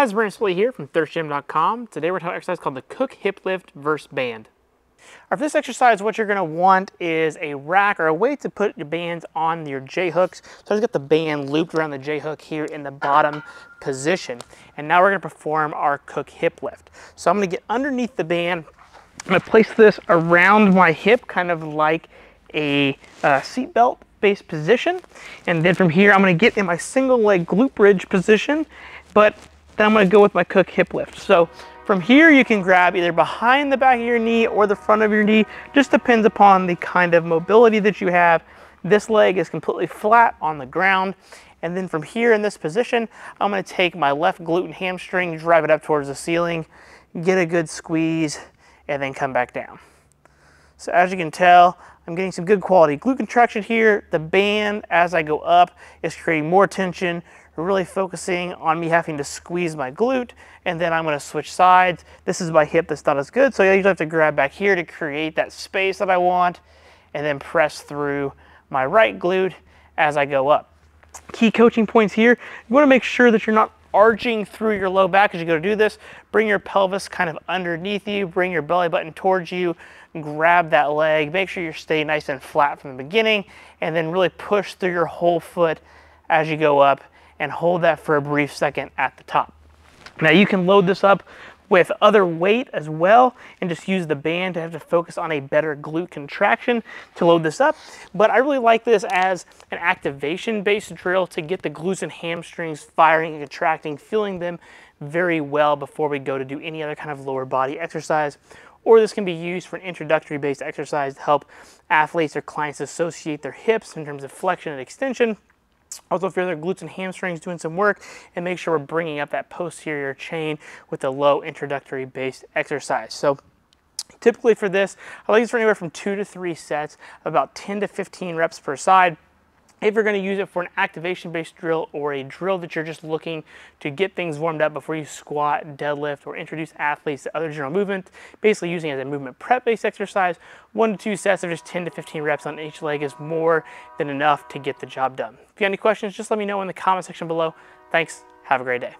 Hi, Brandon Smitley here from thirstgym.com. Today we're talking about exercise called the Cook Hip Lift versus Band. for this exercise, what you're gonna want is a rack or a way to put your bands on your J-hooks. So I just got the band looped around the J-hook here in the bottom position. And now we're gonna perform our Cook Hip Lift. So I'm gonna get underneath the band. I'm gonna place this around my hip, kind of like a uh, seatbelt based position. And then from here, I'm gonna get in my single leg glute bridge position, but then I'm gonna go with my Cook hip lift. So from here, you can grab either behind the back of your knee or the front of your knee, just depends upon the kind of mobility that you have. This leg is completely flat on the ground. And then from here in this position, I'm gonna take my left glute and hamstring, drive it up towards the ceiling, get a good squeeze, and then come back down. So as you can tell, I'm getting some good quality glute contraction here. The band, as I go up, is creating more tension, really focusing on me having to squeeze my glute, and then I'm gonna switch sides. This is my hip that's not as good, so I usually have to grab back here to create that space that I want, and then press through my right glute as I go up. Key coaching points here, you wanna make sure that you're not arching through your low back as you go to do this. Bring your pelvis kind of underneath you, bring your belly button towards you, grab that leg, make sure you stay nice and flat from the beginning, and then really push through your whole foot as you go up and hold that for a brief second at the top. Now you can load this up with other weight as well and just use the band to have to focus on a better glute contraction to load this up. But I really like this as an activation based drill to get the glutes and hamstrings firing and contracting, feeling them very well before we go to do any other kind of lower body exercise. Or this can be used for an introductory based exercise to help athletes or clients associate their hips in terms of flexion and extension also feel their glutes and hamstrings doing some work and make sure we're bringing up that posterior chain with a low introductory based exercise. So typically for this, I like this for anywhere from two to three sets, about 10 to 15 reps per side. If you're going to use it for an activation-based drill or a drill that you're just looking to get things warmed up before you squat, deadlift, or introduce athletes to other general movement, basically using it as a movement prep-based exercise, one to two sets of just 10 to 15 reps on each leg is more than enough to get the job done. If you have any questions, just let me know in the comment section below. Thanks. Have a great day.